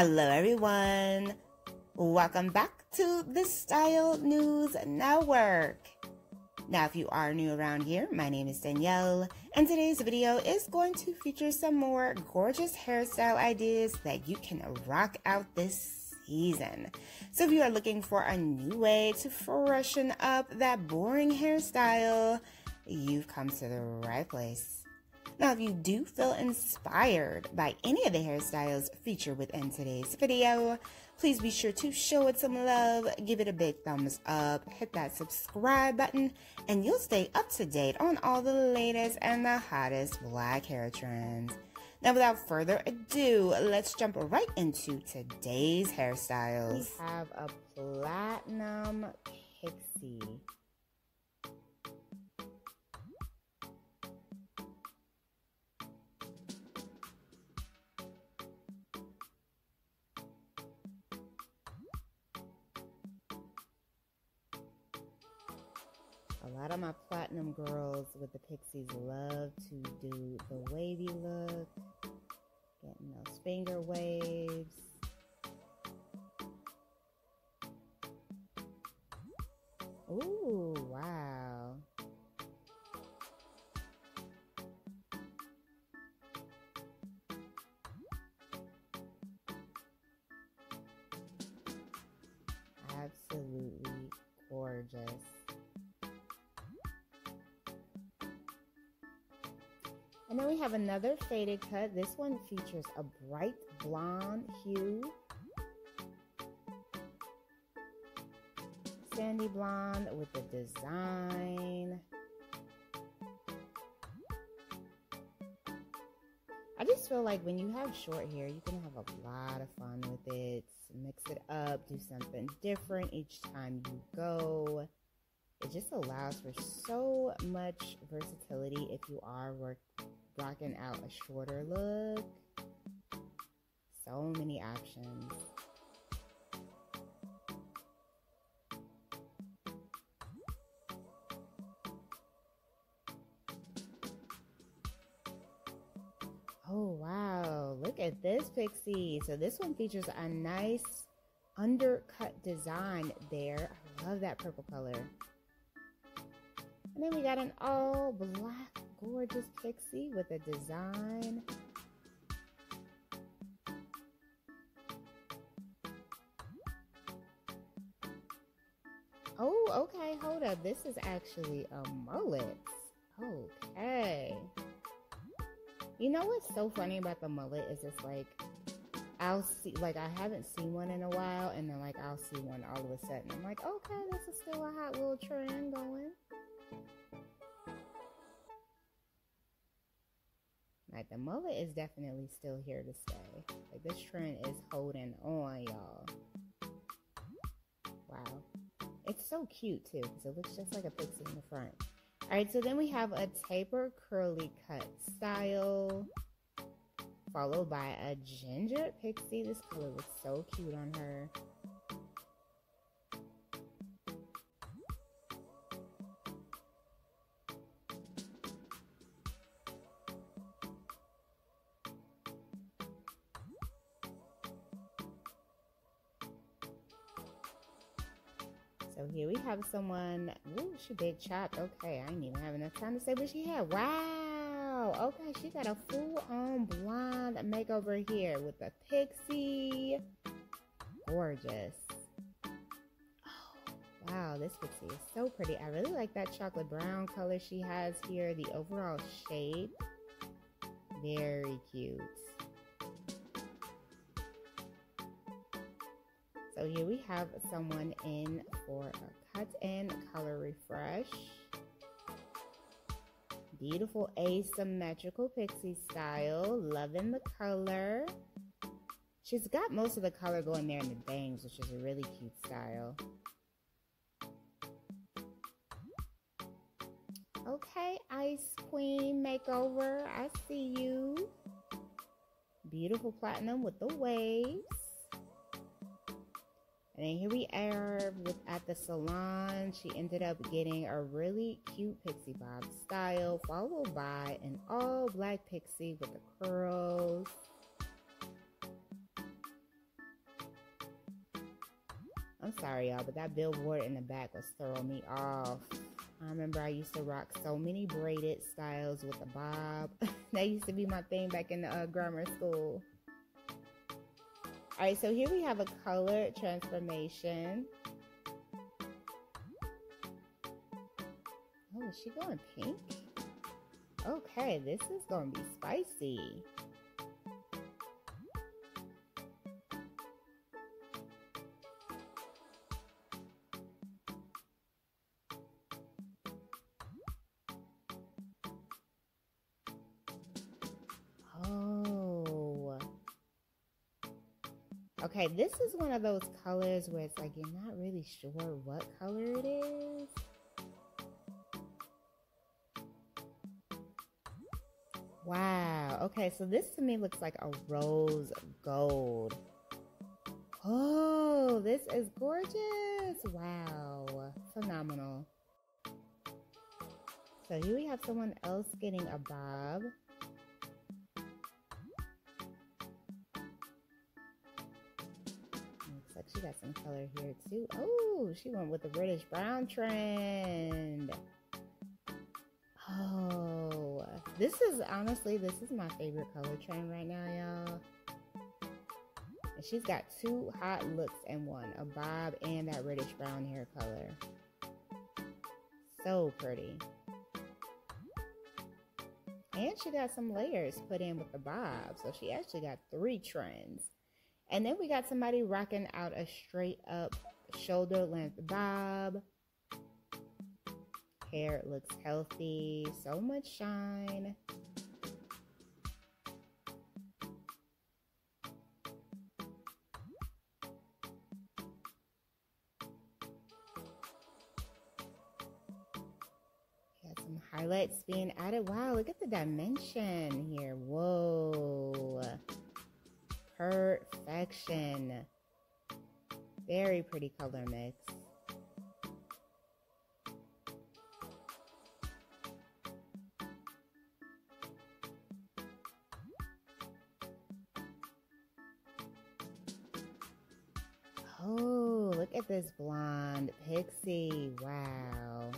Hello, everyone. Welcome back to the Style News Network. Now, if you are new around here, my name is Danielle, and today's video is going to feature some more gorgeous hairstyle ideas that you can rock out this season. So, if you are looking for a new way to freshen up that boring hairstyle, you've come to the right place. Now, if you do feel inspired by any of the hairstyles featured within today's video, please be sure to show it some love, give it a big thumbs up, hit that subscribe button, and you'll stay up to date on all the latest and the hottest black hair trends. Now, without further ado, let's jump right into today's hairstyles. We have a platinum A lot of my platinum girls with the pixies love to do the wavy look, getting those finger waves. Ooh, wow. Absolutely gorgeous. And then we have another faded cut. This one features a bright blonde hue. Sandy blonde with the design. I just feel like when you have short hair, you can have a lot of fun with it. Mix it up, do something different each time you go. It just allows for so much versatility if you are work, rocking out a shorter look. So many options. Oh wow, look at this pixie. So this one features a nice undercut design there. I love that purple color. And then we got an all black gorgeous pixie with a design. Oh, okay, hold up. This is actually a mullet. Okay. You know what's so funny about the mullet is it's like I'll see like I haven't seen one in a while and then like I'll see one all of a sudden. I'm like, okay, this is still a hot little trend going. Like the mullet is definitely still here to stay. Like this trend is holding on, y'all. Wow. It's so cute too because it looks just like a pixie in the front. All right, so then we have a taper curly cut style followed by a ginger pixie. This color looks so cute on her. So here we have someone, ooh, she big chopped. Okay, I ain't even have enough time to say what she had. Wow. Okay, she got a full-on blonde makeover here with a pixie. Gorgeous. Oh, wow, this pixie is so pretty. I really like that chocolate brown color she has here. The overall shape, very cute. So here we have someone in for a cut and color refresh. Beautiful asymmetrical pixie style. Loving the color. She's got most of the color going there in the bangs, which is a really cute style. Okay, Ice Queen makeover. I see you. Beautiful platinum with the waves. And then here we are with at the salon. She ended up getting a really cute pixie bob style, followed by an all black pixie with the curls. I'm sorry, y'all, but that billboard in the back was throwing me off. I remember I used to rock so many braided styles with a bob. that used to be my thing back in the uh, grammar school. All right, so here we have a color transformation. Oh, is she going pink? Okay, this is going to be spicy. Okay, this is one of those colors where it's like you're not really sure what color it is. Wow. Okay, so this to me looks like a rose gold. Oh, this is gorgeous. Wow. Phenomenal. So here we have someone else getting a bob. Like she got some color here too. Oh, she went with the reddish brown trend. Oh, this is honestly, this is my favorite color trend right now, y'all. And she's got two hot looks in one, a bob and that reddish brown hair color. So pretty. And she got some layers put in with the bob. So she actually got three trends. And then we got somebody rocking out a straight up shoulder length bob Hair looks healthy, so much shine. Got some highlights being added. Wow, look at the dimension here. Whoa. Perfection. Very pretty color mix. Oh, look at this blonde pixie. Wow.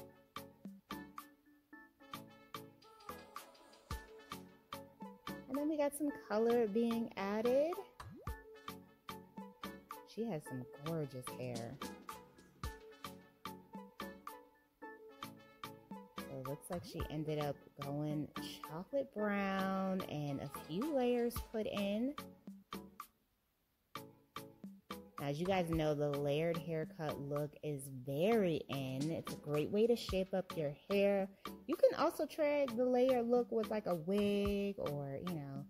And then we got some color being added. She has some gorgeous hair. So it looks like she ended up going chocolate brown and a few layers put in. As you guys know, the layered haircut look is very in. It's a great way to shape up your hair. You can also try the layered look with like a wig or, you know,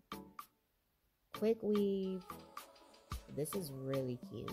quick weave. This is really cute.